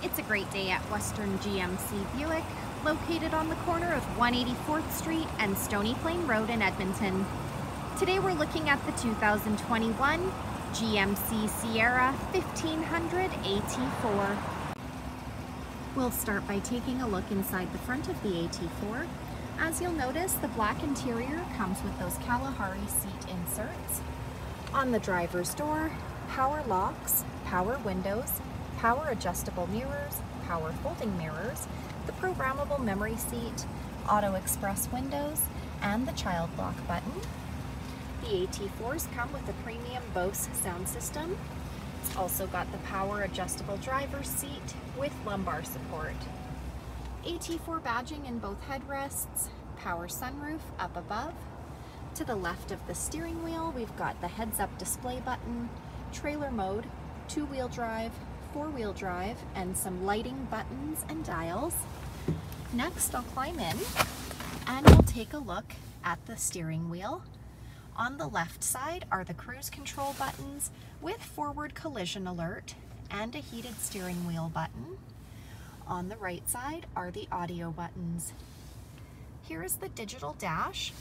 It's a great day at Western GMC Buick, located on the corner of 184th Street and Stony Plain Road in Edmonton. Today we're looking at the 2021 GMC Sierra 1500 AT4. We'll start by taking a look inside the front of the AT4. As you'll notice, the black interior comes with those Kalahari seat inserts. On the driver's door, power locks, power windows, power adjustable mirrors, power folding mirrors, the programmable memory seat, auto express windows, and the child lock button. The AT4s come with a premium Bose sound system. It's also got the power adjustable driver's seat with lumbar support. AT4 badging in both headrests, power sunroof up above. To the left of the steering wheel, we've got the heads up display button, trailer mode, two-wheel drive, four-wheel drive, and some lighting buttons and dials. Next, I'll climb in and we'll take a look at the steering wheel. On the left side are the cruise control buttons with forward collision alert and a heated steering wheel button. On the right side are the audio buttons. Here is the digital dash.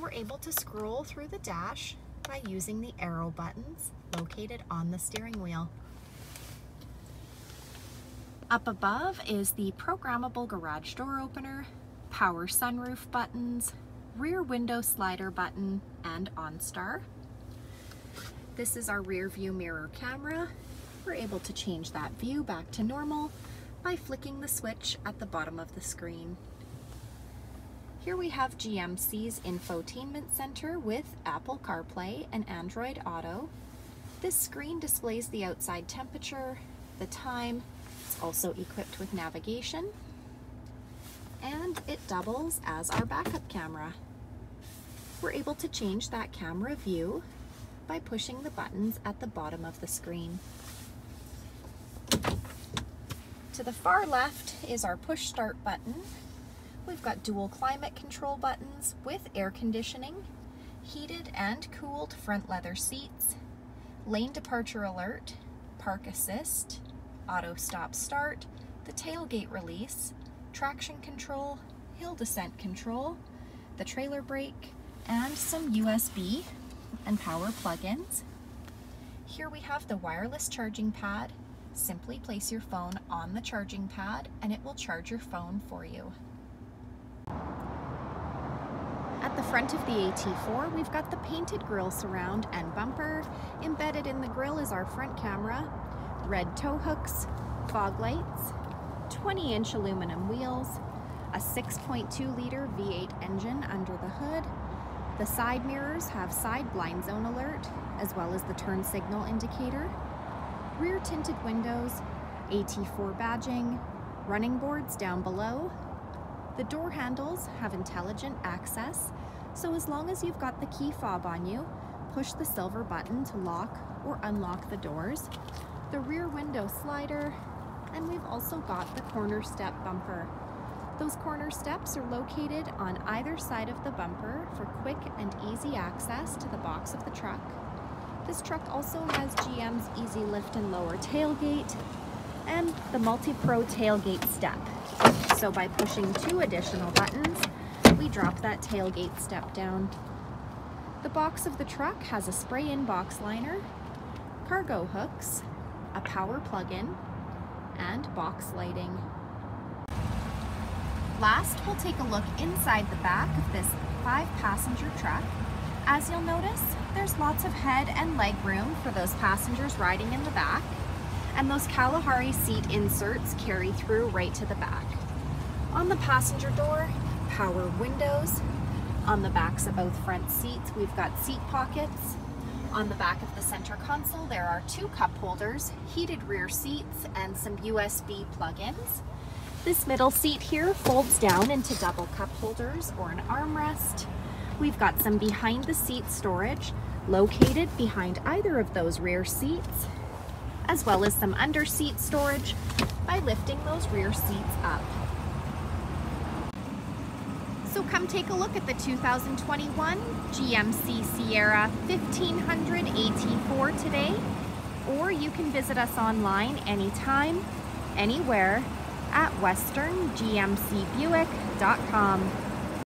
We're able to scroll through the dash by using the arrow buttons located on the steering wheel. Up above is the programmable garage door opener, power sunroof buttons, rear window slider button, and OnStar. This is our rear view mirror camera. We're able to change that view back to normal by flicking the switch at the bottom of the screen. Here we have GMC's infotainment center with Apple CarPlay and Android Auto. This screen displays the outside temperature, the time, also equipped with navigation, and it doubles as our backup camera. We're able to change that camera view by pushing the buttons at the bottom of the screen. To the far left is our push start button We've got dual climate control buttons with air conditioning, heated and cooled front leather seats, lane departure alert, park assist, auto stop start, the tailgate release, traction control, hill descent control, the trailer brake, and some USB and power plug-ins. Here we have the wireless charging pad. Simply place your phone on the charging pad and it will charge your phone for you. At the front of the AT4, we've got the painted grille surround and bumper. Embedded in the grille is our front camera, red tow hooks, fog lights, 20-inch aluminum wheels, a 6.2 liter V8 engine under the hood. The side mirrors have side blind zone alert, as well as the turn signal indicator. Rear tinted windows, AT4 badging, running boards down below, the door handles have intelligent access, so as long as you've got the key fob on you, push the silver button to lock or unlock the doors, the rear window slider, and we've also got the corner step bumper. Those corner steps are located on either side of the bumper for quick and easy access to the box of the truck. This truck also has GM's Easy Lift and Lower tailgate and the Multi-Pro tailgate step. So by pushing two additional buttons, we drop that tailgate step down. The box of the truck has a spray-in box liner, cargo hooks, a power plug-in, and box lighting. Last, we'll take a look inside the back of this five-passenger truck. As you'll notice, there's lots of head and leg room for those passengers riding in the back, and those Kalahari seat inserts carry through right to the back. On the passenger door, power windows. On the backs of both front seats, we've got seat pockets. On the back of the center console, there are two cup holders, heated rear seats, and some USB plug-ins. This middle seat here folds down into double cup holders or an armrest. We've got some behind the seat storage located behind either of those rear seats, as well as some under seat storage by lifting those rear seats up. So come take a look at the 2021 GMC Sierra 1500 AT4 today, or you can visit us online anytime anywhere at westerngmcbuick.com.